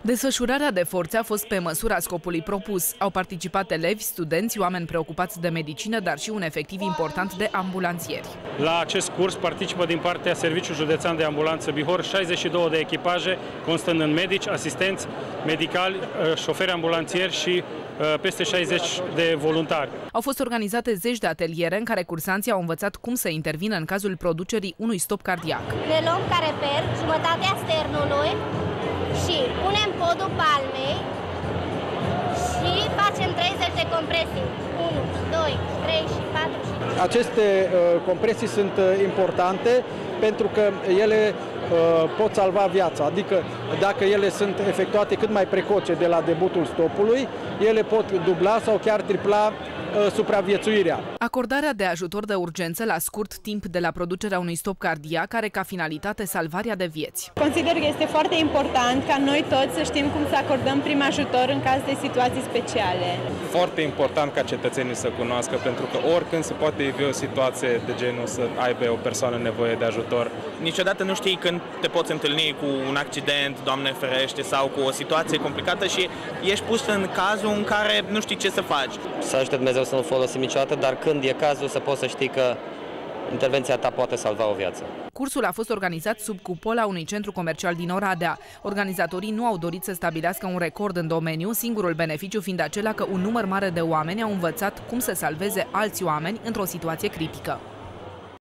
Desfășurarea de forțe a fost pe măsura scopului propus. Au participat elevi, studenți, oameni preocupați de medicină, dar și un efectiv important de ambulanțieri. La acest curs participă din partea Serviciul Județean de Ambulanță Bihor 62 de echipaje, constând în medici, asistenți medicali, uh, șoferi ambulanțieri și uh, peste 60 de voluntari. Au fost organizate zeci de ateliere în care cursanții au învățat cum să intervină în cazul producerii unui stop cardiac. Ne luăm careper, jumătatea sternului și punem podul palmei și facem 30 de compresii. 1, 2, 3 și 4 și Aceste uh, compresii sunt uh, importante pentru că ele uh, pot salva viața, adică dacă ele sunt efectuate cât mai precoce de la debutul stopului, ele pot dubla sau chiar tripla uh, supraviețuirea. Acordarea de ajutor de urgență la scurt timp de la producerea unui stop cardiac are ca finalitate salvarea de vieți. Consider că este foarte important ca noi toți să știm cum să acordăm prim ajutor în caz de situații speciale. Foarte important ca cetățenii să cunoască, pentru că oricând se poate ivi o situație de genul să aibă o persoană nevoie de ajutor. Niciodată nu știi când te poți întâlni cu un accident, Doamne ferește, sau cu o situație complicată și ești pus în cazul în care nu știi ce să faci. Să ajute Dumnezeu să nu folosim niciodată, dar când e cazul să poți să știi că intervenția ta poate salva o viață. Cursul a fost organizat sub cupola unui centru comercial din Oradea. Organizatorii nu au dorit să stabilească un record în domeniu, singurul beneficiu fiind acela că un număr mare de oameni au învățat cum să salveze alți oameni într-o situație critică.